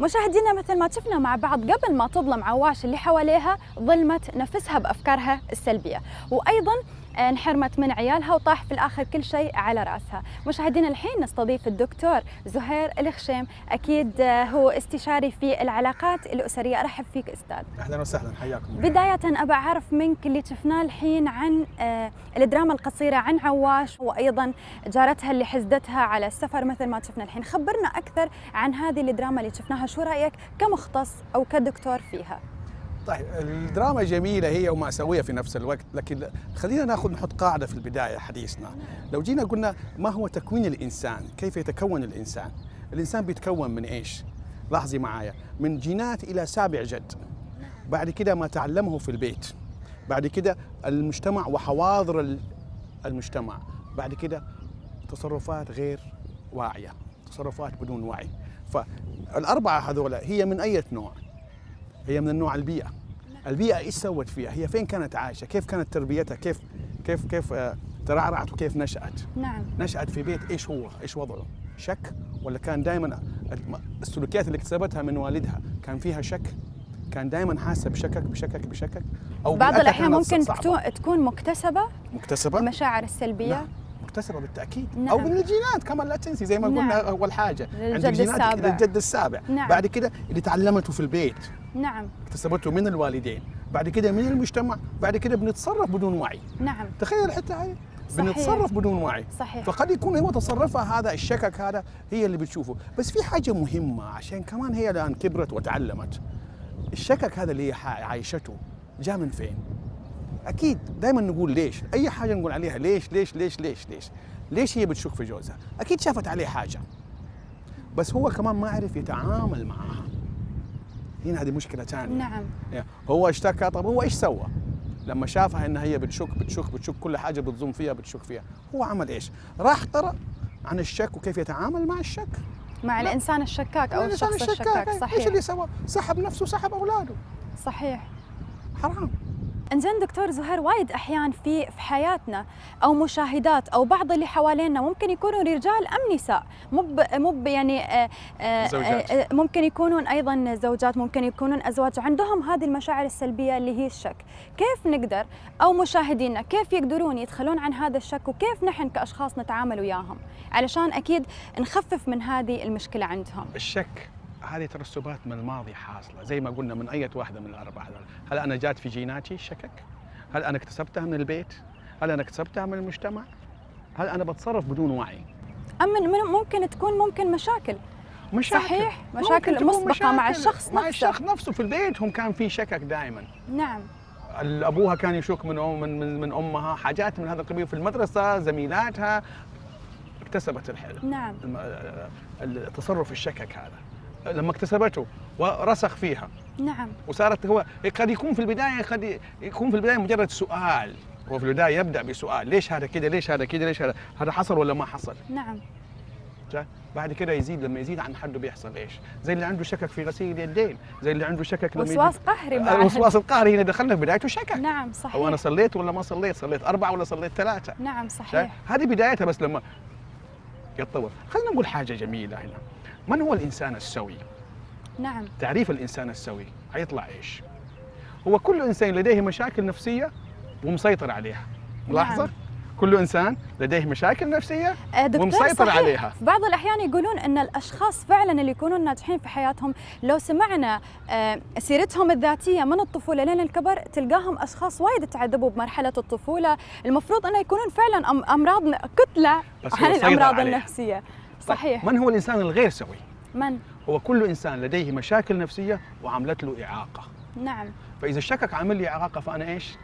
مشاهدينا مثل ما شفنا مع بعض قبل ما تظلم عواش اللي حواليها ظلمت نفسها بأفكارها السلبية. وأيضا انحرمت من عيالها وطاح في الآخر كل شيء على رأسها. مشاهدينا الحين نستضيف الدكتور زهير الخشيم أكيد هو استشاري في العلاقات الأسرية، أرحب فيك أستاذ. أهلا وسهلا حياكم. بداية أبى أعرف منك اللي شفناه الحين عن الدراما القصيرة عن عواش وأيضا جارتها اللي حزدتها على السفر مثل ما شفنا الحين، خبرنا أكثر عن هذه الدراما اللي شفناها، شو رأيك كمختص أو كدكتور فيها؟ طيب الدراما جميلة هي ومأساوية في نفس الوقت لكن خلينا ناخذ نحط قاعدة في البداية حديثنا. لو جينا قلنا ما هو تكوين الإنسان؟ كيف يتكون الإنسان؟ الإنسان بيتكون من إيش؟ لاحظي معايا من جينات إلى سابع جد. بعد كده ما تعلمه في البيت. بعد كده المجتمع وحواضر المجتمع. بعد كده تصرفات غير واعية تصرفات بدون وعي. فالأربعة هذول هي من أي نوع؟ هي من النوع البيئة. البيئة إيش سوت فيها؟ هي فين كانت عايشة؟ كيف كانت تربيتها؟ كيف كيف كيف ترعرعت وكيف نشأت؟ نعم نشأت في بيت إيش هو؟ إيش وضعه؟ شك ولا كان دائما السلوكيات اللي اكتسبتها من والدها كان فيها شك؟ كان دائما حاسة بشكك بشكك بشكك أو بعض الأحيان ممكن. تكون مكتسبة مكتسبة المشاعر السلبية نعم. مكتسبة بالتأكيد. نعم. أو من الجينات كمان لا تنسي زي ما نعم. قلنا أول حاجة. عندك جينات السابع. الجد السابع. نعم. بعد كده اللي تعلمته في البيت. نعم. اكتسبته من الوالدين. بعد كده من المجتمع. بعد كده بنتصرف بدون وعي. نعم. تخيل الحته هاي. صحيح. بنتصرف بدون وعي. صحيح. فقد يكون هو تصرفها هذا الشكك هذا هي اللي بتشوفه. بس في حاجة مهمة عشان كمان هي الآن كبرت وتعلمت. الشكك هذا اللي هي عايشته جاء من فين؟ أكيد دائما نقول ليش؟ أي حاجة نقول عليها ليش ليش ليش ليش ليش؟ ليش هي بتشك في جوزها؟ أكيد شافت عليه حاجة. بس هو كمان ما عرف يتعامل معها. هنا هذه مشكلة ثانية. نعم. هو اشتكى طب هو إيش سوى؟ لما شافها ان هي بتشك بتشك بتشك كل حاجة بتظن فيها بتشك فيها. هو عمل إيش؟ راح قرا عن الشك وكيف يتعامل مع الشك. مع لا. الإنسان الشكاك أو الشخص الشكاك. صحيح إيش اللي سوى؟ سحب نفسه سحب أولاده. صحيح. حرام. إنزين دكتور زهير وايد أحيان في في حياتنا أو مشاهدات أو بعض اللي حوالينا ممكن يكونوا رجال أم نساء. مو مو يعني آآ زوجات. ممكن يكونون أيضا زوجات ممكن يكونون أزواج. عندهم هذه المشاعر السلبية اللي هي الشك. كيف نقدر أو مشاهدينا كيف يقدرون يدخلون عن هذا الشك وكيف نحن كأشخاص نتعامل وياهم؟ علشان أكيد نخفف من هذه المشكلة عندهم. الشك هذه ترسبات من الماضي حاصلة زي ما قلنا من أي واحدة من الاربعه هذول. هل أنا جات في جيناتي الشكك هل أنا اكتسبتها من البيت؟ هل أنا اكتسبتها من المجتمع؟ هل أنا بتصرف بدون وعي؟ ام من ممكن تكون ممكن مشاكل. مشاكل. صحيح؟ مشاكل مسبقة مشاكل. مع الشخص مع نفسه. الشخص نفسه. في البيت هم كان في شكك دائما نعم. أبوها كان يشك من أم من, من, من أمها. حاجات من هذا القبيل في المدرسة زميلاتها. اكتسبت الحلم نعم. التصرف الشكك هذا. لما اكتسبته ورسخ فيها. نعم. وصارت هو قد يكون في البداية قد يكون في البداية مجرد سؤال. هو في البداية يبدأ بسؤال. ليش هذا كذا؟ ليش هذا كذا؟ ليش هذا؟ هذا حصل ولا ما حصل؟ نعم. بعد كده يزيد لما يزيد عن حده بيحصل إيش؟ زي اللي عنده شكك في غسيل اليدين، زي اللي عنده شكك لما وسواس قهري بعد. الوسواس القهري. هنا دخلنا في بدايته شكك. نعم صحيح. هو أنا صليت ولا ما صليت؟ صليت أربعة ولا صليت ثلاثة؟ نعم صحيح. هذه بدايتها بس لما يتطور، خلينا نقول حاجة جميلة هنا. من هو الإنسان السوي؟ نعم تعريف الإنسان السوي حيطلع إيش؟ هو كل إنسان لديه مشاكل نفسية ومسيطر عليها ملاحظة؟ نعم. كل إنسان لديه مشاكل نفسية دكتور ومسيطر صحيح. عليها في بعض الأحيان يقولون إن الأشخاص فعلا اللي يكونون ناجحين في حياتهم لو سمعنا آه، سيرتهم الذاتية من الطفولة لين الكبر تلقاهم أشخاص وايد تعذبوا بمرحلة الطفولة المفروض إنه يكونون فعلا أمراض كتلة عن الأمراض عليها. النفسية صحيح. من هو الإنسان الغير سوي؟ من؟ هو كل إنسان لديه مشاكل نفسية وعملت له إعاقة. نعم. فإذا الشكك عمل لي إعاقة فأنا إيش؟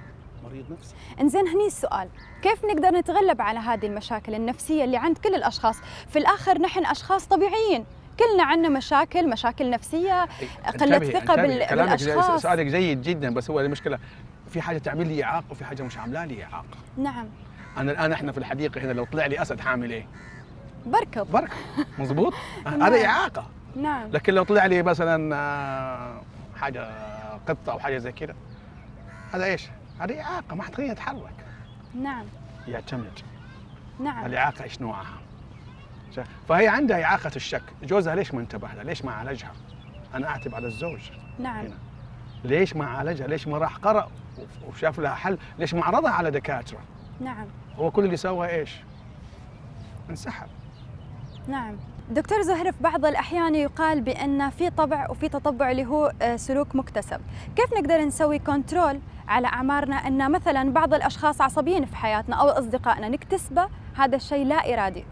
مريض نفسي. إنزين هني السؤال. كيف نقدر نتغلب على هذه المشاكل النفسية اللي عند كل الأشخاص؟ في الآخر نحن أشخاص طبيعيين. كلنا عندنا مشاكل مشاكل نفسية قلة انتبهي- ثقة انتبهي. بال- بالأشخاص. سؤالك جيد جدا بس هو المشكلة في حاجة تعمل لي إعاقة وفي حاجة مش عاملة لي إعاقة. نعم. أنا الآن إحنا في الحديقة هنا لو طلع لي أسد حامل إيه؟ بركض. بركه مظبوط؟ نعم. هذا إعاقة. نعم. لكن لو طلع لي مثلا آه، حاجة قطة أو حاجة زي كده هذا إيش؟ هذه إعاقة ما حتخليني اتحرك نعم. يعتمد. نعم. الإعاقة إيش نوعها؟ فهي عندها إعاقة الشك، جوزها ليش ما انتبه لها؟ ليش ما عالجها؟ أنا أعتب على الزوج. نعم. هنا. ليش ما عالجها؟ ليش ما راح قرأ وشاف لها حل؟ ليش ما عرضها على دكاترة؟ نعم. هو كل اللي سواه إيش؟ انسحب. نعم. دكتور زهر في بعض الأحيان يقال بأن في طبع وفي تطبع اللي هو آه، سلوك مكتسب. كيف نقدر نسوي كنترول على أعمارنا أن مثلا بعض الأشخاص عصبيين في حياتنا أو أصدقائنا نكتسبه؟ هذا الشيء لا إرادي.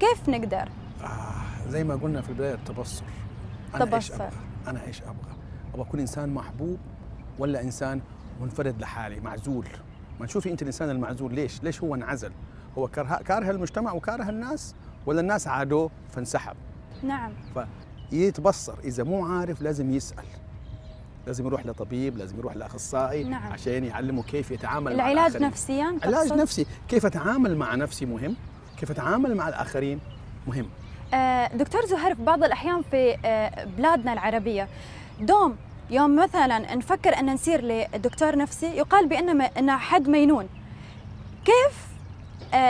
كيف نقدر؟ آه زي ما قلنا في البداية التبصر. إيش تبصر. أبغى؟ أنا إيش أبغى؟ أبغى أكون إنسان محبوب ولا إنسان منفرد لحالي معزول؟ ما تشوفي أنت الإنسان المعزول ليش؟ ليش هو انعزل؟ هو كره كاره المجتمع وكاره الناس ولا الناس عادوه فانسحب. نعم. يتبصر إذا مو عارف لازم يسأل. لازم يروح لطبيب لازم يروح لأخصائي نعم. عشان يعلمه كيف يتعامل مع العلاج. نفسيا علاج؟ نفسي. كيف أتعامل مع نفسي مهم. كيف أتعامل مع الآخرين مهم. آه، دكتور زهير في بعض الأحيان في آه، بلادنا العربية دوم يوم مثلا نفكر أن نسير لدكتور نفسي يقال أن حد مينون. كيف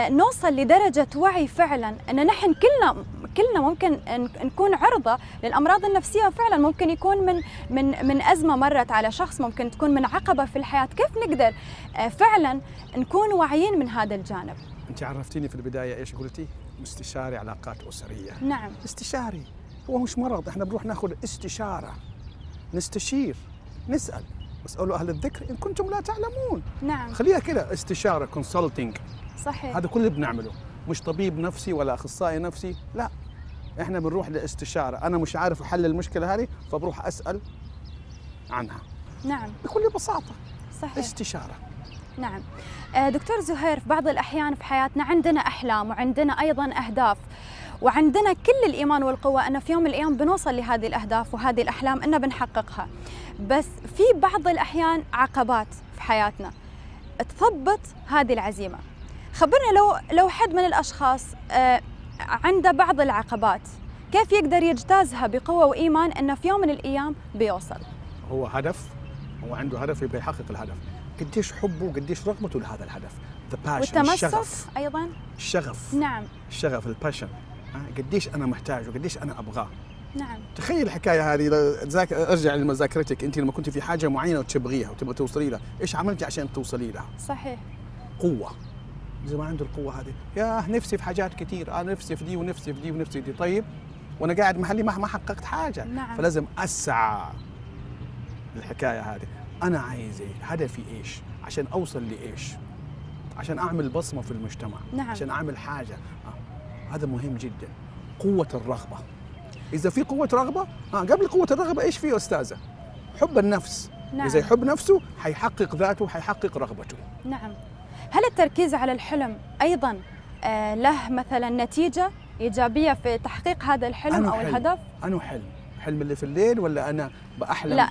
نوصل لدرجة وعي فعلا أن نحن كلنا كلنا ممكن نكون عرضة للأمراض النفسية فعلا ممكن يكون من من من أزمة مرت على شخص ممكن تكون من عقبة في الحياة. كيف نقدر آه، فعلا نكون واعيين من هذا الجانب؟ أنت عرفتيني في البداية إيش قلتي؟ مستشاري علاقات أسرية. نعم. استشاري. هو مش مرض إحنا بنروح ناخذ استشارة. نستشير نسأل. واسالوا أهل الذكر إن كنتم لا تعلمون. نعم. خليها كده استشارة كونسلتنج صحيح. هذا كل اللي بنعمله. مش طبيب نفسي ولا أخصائي نفسي لا. إحنا بنروح لاستشاره أنا مش عارف حل المشكلة هذه فبروح أسأل عنها. نعم. بكل بساطة. صحيح. استشارة. نعم. آه، دكتور زهير في بعض الأحيان في حياتنا عندنا أحلام وعندنا أيضا أهداف وعندنا كل الإيمان والقوة أن في يوم من الأيام بنوصل لهذه الأهداف وهذه الأحلام أن بنحققها. بس في بعض الأحيان عقبات في حياتنا تثبط هذه العزيمة. خبرنا لو لو حد من الأشخاص آه، عنده بعض العقبات كيف يقدر يجتازها بقوة وإيمان أنه في يوم من الأيام بيوصل؟ هو هدف هو عنده هدف يبغى يحقق الهدف. قديش حبه وقديش رغبته لهذا الهدف؟ passion الشغف والتمسك أيضا؟ الشغف. نعم. الشغف ال passion قديش أنا محتاج وقديش أنا أبغاه؟ نعم. تخيل الحكاية هذه لو تذاك- أرجع لمذاكرتك أنت لما كنت في حاجة معينة وتبغيها وتبغى توصلي لها إيش عملتي عشان توصلي لها؟ صحيح. قوة. اذا ما عنده القوة هذه. يا نفسي في حاجات كثير أنا نفسي في دي ونفسي في دي ونفسي في دي. طيب وأنا قاعد محلي ما ما حققت حاجة. نعم. فلازم أسعى الحكاية هذه. أنا عايز إيه؟ هدفي إيش؟ عشان أوصل لإيش؟ عشان أعمل بصمة في المجتمع. نعم. عشان أعمل حاجة. آه. هذا مهم جدا. قوة الرغبة. إذا في قوة رغبة آه قبل قوة الرغبة إيش في يا أستاذة حب النفس نعم. إذا يحب نفسه حيحقق ذاته حيحقق رغبته نعم هل التركيز على الحلم أيضا آه، له مثلا نتيجة إيجابية في تحقيق هذا الحلم أنا أو حلم. الهدف؟ أنا حلم حلم اللي في الليل ولا أنا بأحلم لا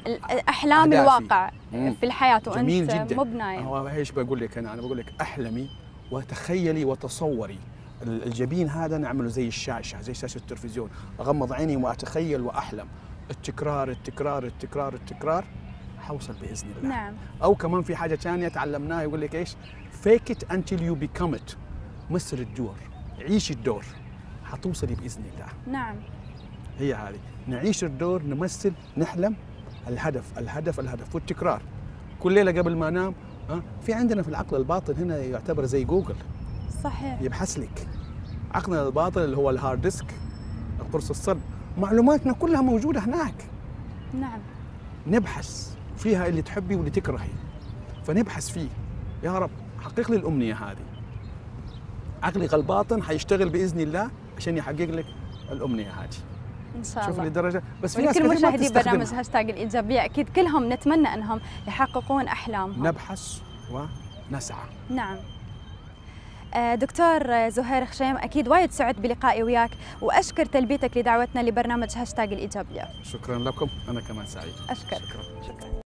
أحلام أهدافي. الواقع مم. في الحياة وأنت جميل جدا بنايم هو إيش بقول لك أنا أنا بقول لك أحلمي وتخيلي وتصوري الجبين هذا نعمله زي الشاشة زي شاشة التلفزيون. أغمض عيني واتخيل وأحلم. التكرار التكرار التكرار التكرار. حوصل بإذن الله. نعم. أو كمان في حاجة ثانية تعلمناها يقول لك إيش؟ fake it until you become it مثل الدور. عيشي الدور. حتوصلي بإذن الله. نعم. هي هذه. نعيش الدور نمثل نحلم. الهدف الهدف الهدف والتكرار. كل ليلة قبل ما انام في عندنا في العقل الباطن هنا يعتبر زي جوجل. صحيح. يبحث لك. عقلنا الباطن اللي هو ال hard disk قرص الصلب. معلوماتنا كلها موجودة هناك. نعم. نبحث فيها اللي تحبي واللي تكرهي. فنبحث فيه. يا رب حقق لي الأمنية هذه. عقلك الباطن حيشتغل بإذن الله عشان يحقق لك الأمنية هذه. إن شاء شوف الله. لدرجه بس في ناس كثير مشاهدي برنامج. هاشتاج الإيجابية أكيد كلهم نتمنى أنهم يحققون أحلامهم. نبحث ونسعى. نعم. دكتور زهير خشيم أكيد وايد سعدت بلقائي وياك وأشكر تلبيتك لدعوتنا لبرنامج هاشتاج الإيجابية. شكرا لكم أنا كمان سعيد. أشكر شكرا. شكرا.